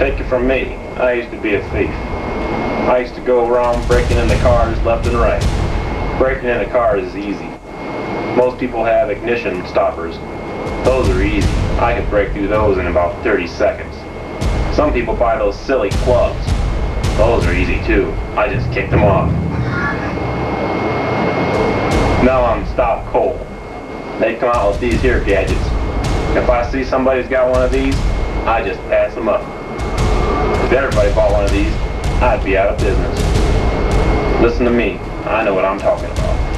Take it from me, I used to be a thief. I used to go around breaking into cars left and right. Breaking into cars is easy. Most people have ignition stoppers. Those are easy. I could break through those in about 30 seconds. Some people buy those silly clubs. Those are easy too. I just kick them off. Now I'm stop cold. They come out with these here gadgets. If I see somebody's got one of these, I just pass them up. If everybody bought one of these, I'd be out of business. Listen to me. I know what I'm talking about.